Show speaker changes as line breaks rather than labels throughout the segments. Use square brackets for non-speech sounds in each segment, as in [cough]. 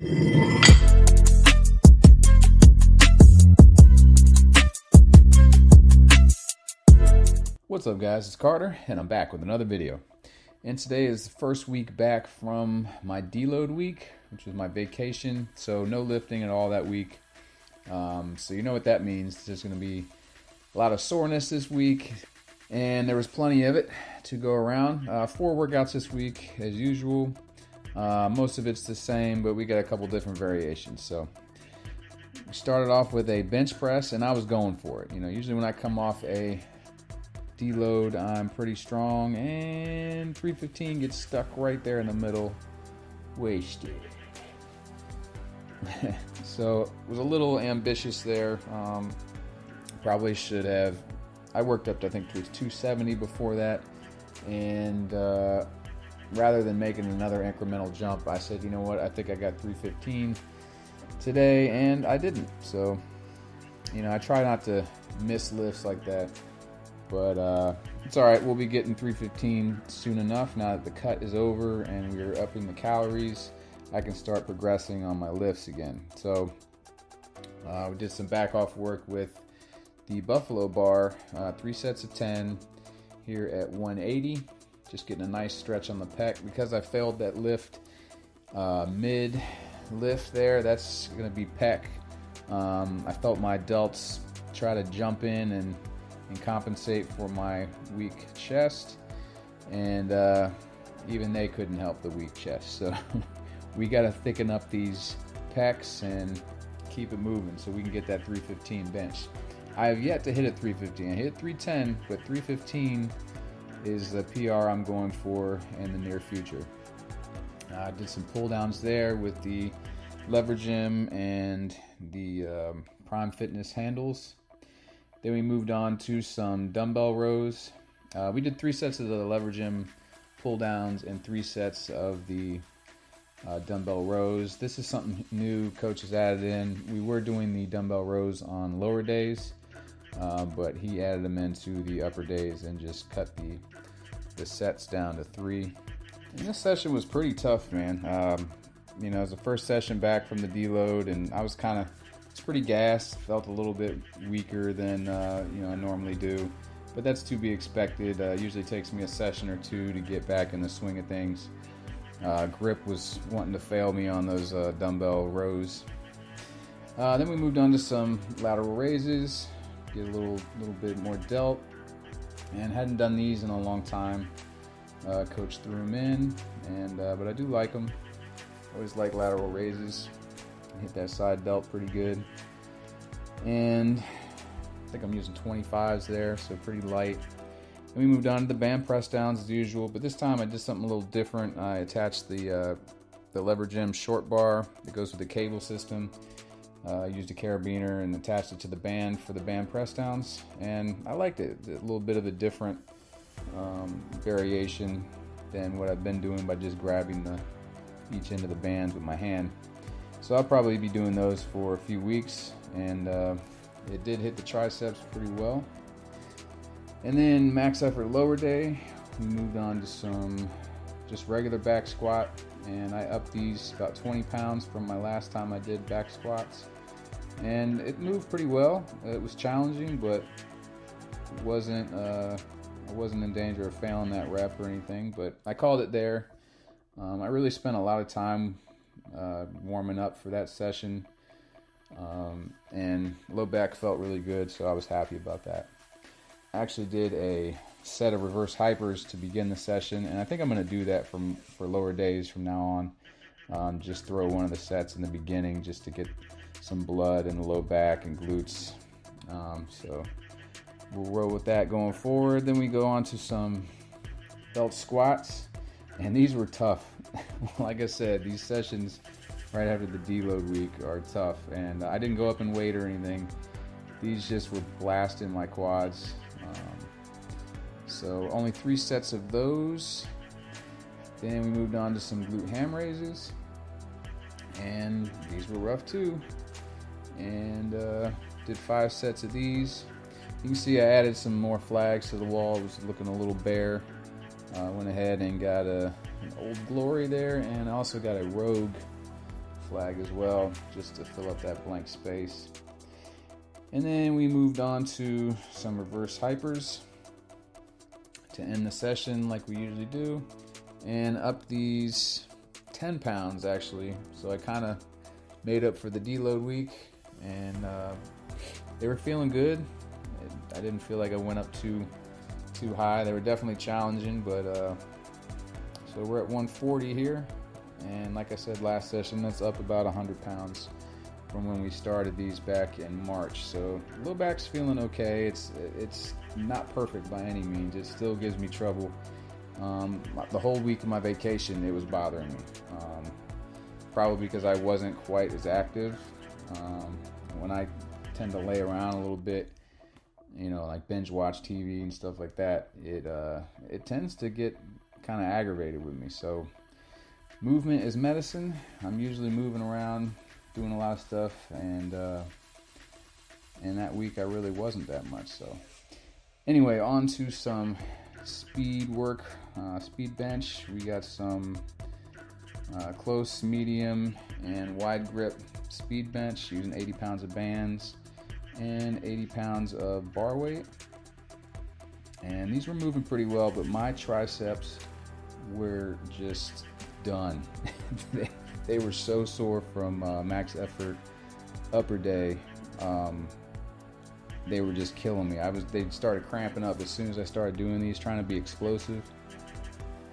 What's up, guys? It's Carter, and I'm back with another video. And today is the first week back from my deload week, which was my vacation. So, no lifting at all that week. Um, so, you know what that means. There's going to be a lot of soreness this week, and there was plenty of it to go around. Uh, four workouts this week, as usual. Uh, most of it's the same, but we got a couple different variations. So, we started off with a bench press, and I was going for it. You know, usually when I come off a deload, I'm pretty strong, and 315 gets stuck right there in the middle, wasted. [laughs] so it was a little ambitious there. Um, probably should have. I worked up to I think to 270 before that, and uh, rather than making another incremental jump, I said, you know what? I think I got 315 today, and I didn't. So, you know, I try not to miss lifts like that. But uh, it's all right. We'll be getting 315 soon enough. Now that the cut is over and we're upping the calories, I can start progressing on my lifts again. So uh, we did some back off work with the Buffalo bar, uh, three sets of 10 here at 180. Just getting a nice stretch on the pec because I failed that lift uh, mid lift there. That's going to be pec. Um, I felt my delts try to jump in and and compensate for my weak chest. And uh, even they couldn't help the weak chest. So [laughs] we got to thicken up these pecs and keep it moving so we can get that 315 bench. I have yet to hit a 315. I hit 310, but 315 is the PR I'm going for in the near future. I did some pull downs there with the Lever Gym and the um, Prime Fitness handles. Then we moved on to some dumbbell rows. Uh, we did three sets of the lever gym pull downs and three sets of the uh, dumbbell rows. This is something new coaches added in. We were doing the dumbbell rows on lower days, uh, but he added them into the upper days and just cut the the sets down to three. And this session was pretty tough, man. Um, you know, it was the first session back from the deload, and I was kind of it's pretty gassed. Felt a little bit weaker than uh, you know I normally do, but that's to be expected. Uh, usually takes me a session or two to get back in the swing of things. Uh, grip was wanting to fail me on those uh, dumbbell rows. Uh, then we moved on to some lateral raises, get a little little bit more delt, and hadn't done these in a long time. Uh, coach threw them in, and but I do like them. Always like lateral raises hit that side delt pretty good. And I think I'm using 25s there, so pretty light. And we moved on to the band press downs as usual, but this time I did something a little different. I attached the uh, the Lever Gym short bar that goes with the cable system. Uh, I used a carabiner and attached it to the band for the band press downs, and I liked it. A little bit of a different um, variation than what I've been doing by just grabbing the each end of the band with my hand. So I'll probably be doing those for a few weeks, and uh, it did hit the triceps pretty well. And then max effort lower day, we moved on to some just regular back squat, and I upped these about 20 pounds from my last time I did back squats, and it moved pretty well. It was challenging, but wasn't uh, I wasn't in danger of failing that rep or anything. But I called it there. Um, I really spent a lot of time uh, warming up for that session. Um, and low back felt really good, so I was happy about that. I actually did a set of reverse hypers to begin the session, and I think I'm going to do that from for lower days from now on. Um, just throw one of the sets in the beginning just to get some blood in the low back and glutes. Um, so we'll roll with that going forward. Then we go on to some belt squats, and these were tough. [laughs] like I said, these sessions right after the deload week are tough, and I didn't go up in weight or anything. These just were blasting my quads. So only three sets of those. Then we moved on to some glute ham raises, and these were rough too. And uh, did five sets of these. You can see I added some more flags to the wall. It was looking a little bare. I uh, went ahead and got a an Old Glory there, and also got a Rogue flag as well, just to fill up that blank space. And then we moved on to some reverse hypers to end the session like we usually do, and up these 10 pounds actually. So I kind of made up for the deload week, and uh, they were feeling good. I didn't feel like I went up too too high. They were definitely challenging, but uh, so we're at 140 here, and like I said last session, that's up about 100 pounds from when we started these back in March. So low back's feeling okay. It's it's not perfect by any means. It still gives me trouble. Um, the whole week of my vacation, it was bothering me. Um, probably because I wasn't quite as active. Um, when I tend to lay around a little bit, you know, like binge watch TV and stuff like that, it uh, it tends to get kind of aggravated with me. So movement is medicine. I'm usually moving around, doing a lot of stuff, and uh, and that week I really wasn't that much. So anyway, on to some speed work, uh, speed bench. We got some uh, close, medium, and wide grip speed bench using 80 pounds of bands and 80 pounds of bar weight. And these were moving pretty well, but my triceps were just done. [laughs] they, they, were so sore from uh, max effort upper day. Um, they were just killing me. I was they started cramping up as soon as I started doing these, trying to be explosive.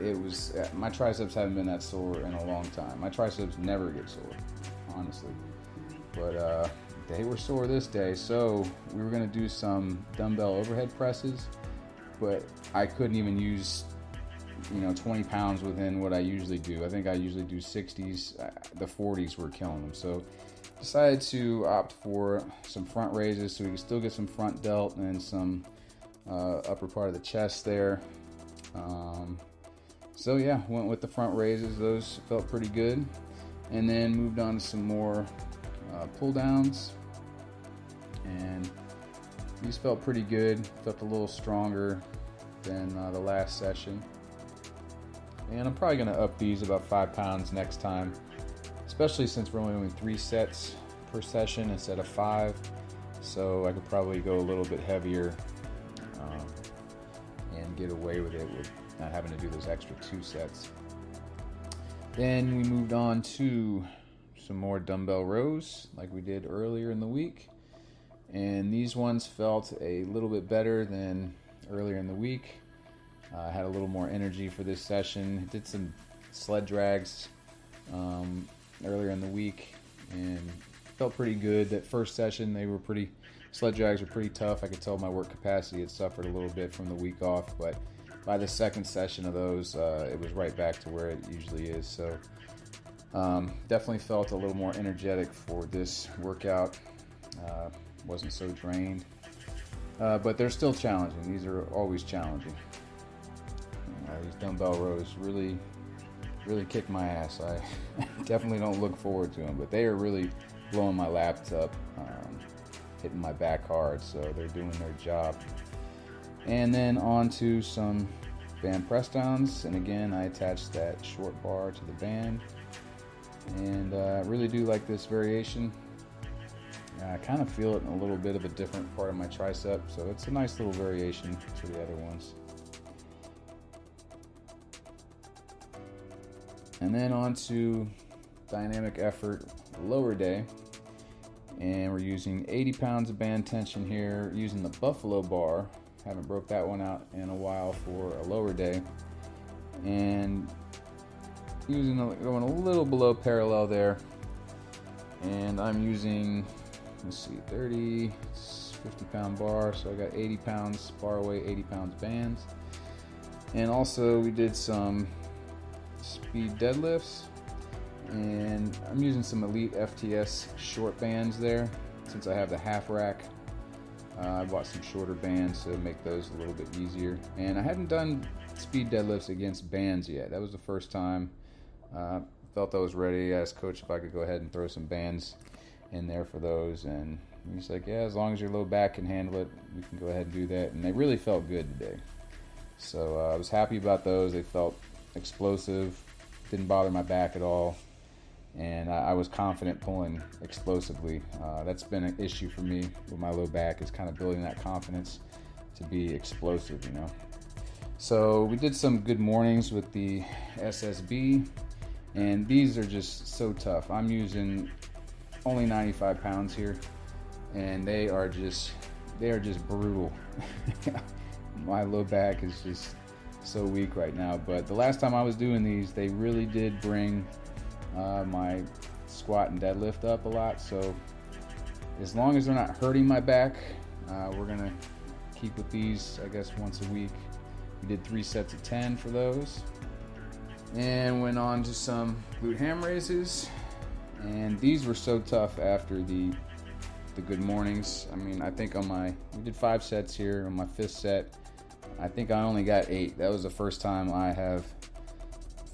It was uh, my triceps haven't been that sore in a long time. My triceps never get sore, honestly. But uh, they were sore this day, so we were gonna do some dumbbell overhead presses, but I couldn't even use you know 20 pounds within what I usually do. I think I usually do 60s. Uh, the 40s were killing them. So decided to opt for some front raises so we can still get some front delt and some uh, upper part of the chest there. Um, so yeah, went with the front raises. Those felt pretty good, and then moved on to some more uh, pull downs, and these felt pretty good. Felt a little stronger than uh, the last session. And I'm probably to up these about five pounds next time, especially since we're only doing three sets per session instead of five. So I could probably go a little bit heavier um, and get away with it with not having to do those extra two sets. Then we moved on to some more dumbbell rows like we did earlier in the week. And these ones felt a little bit better than earlier in the week. I uh, had a little more energy for this session. Did some sled drags um, earlier in the week and felt pretty good. That first session, they were pretty, sled drags were pretty tough. I could tell my work capacity had suffered a little bit from the week off, but by the second session of those, uh, it was right back to where it usually is. So um, definitely felt a little more energetic for this workout. Uh, wasn't so drained. Uh, but they're still challenging. These are always challenging. Uh, these dumbbell rows really, really kick my ass. I [laughs] definitely don't look forward to them, but they are really blowing my laptop, um, hitting my back hard. So they're doing their job. And then on to some band press downs. And again, I attached that short bar to the band. And uh, I really do like this variation. I kind of feel it in a little bit of a different part of my tricep, so it's a nice little variation to the other ones. And then on to dynamic effort lower day. And we're using 80 pounds of band tension here using the Buffalo bar haven't broke that one out in a while for a lower day. And using a, going a little below parallel there. And I'm using, let's see, 30, 50 pound bar. So I got 80 pounds bar weight, 80 pounds bands. And also we did some speed deadlifts. And I'm using some Elite FTS short bands there since I have the half rack uh, I bought some shorter bands to make those a little bit easier. And I hadn't done speed deadlifts against bands yet. That was the first time. Uh, felt I was ready. I asked coach if I could go ahead and throw some bands in there for those. And he's like, yeah, as long as your low back can handle it, we can go ahead and do that. And they really felt good today. So uh, I was happy about those. They felt explosive, didn't bother my back at all. and I, I was confident pulling explosively. Uh, that's been an issue for me with my low back is kind of building that confidence to be explosive, you know. So we did some good mornings with the SSB, and these are just so tough. I'm using only 95 pounds here, and they are just they are just brutal. [laughs] my low back is just so weak right now. But the last time I was doing these, they really did bring uh, my squat and deadlift up a lot. So as long as they're not hurting my back, uh, we're gonna keep with these. I guess once a week. We did three sets of 10 for those, and went on to some glute ham raises. And these were so tough after the the good mornings. I mean, I think on my we did five sets here. On my fifth set, I think I only got eight. That was the first time I have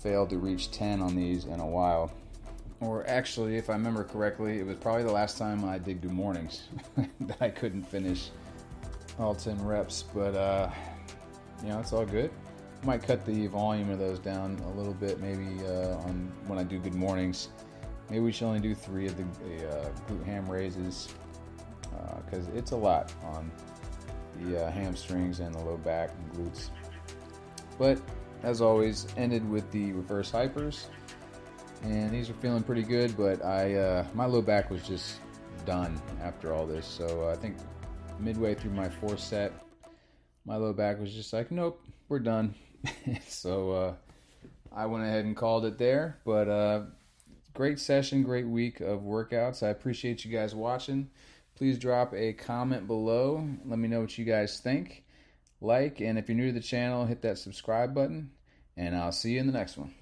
failed to reach 10 on these in a while. Or actually, if I remember correctly, it was probably the last time I did good mornings [laughs] that I couldn't finish all 10 reps. But, uh, you know, it's all good. Might cut the volume of those down a little bit, maybe uh, on when I do good mornings. Maybe we should only do three of the, the uh, glute ham raises because uh, it's a lot on the uh, hamstrings and the low back and glutes. But as always, ended with the reverse hypers, and these are feeling pretty good. But I, uh, my low back was just done after all this. So uh, I think midway through my fourth set, my low back was just like, nope, we're done. [laughs] so uh, I went ahead and called it there. But uh, great session, great week of workouts. I appreciate you guys watching. Please drop a comment below. Let me know what you guys think. Like, and if you're new to the channel, hit that subscribe button. And I'll see you in the next one.